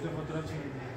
Sizde fotoğraf çekildi.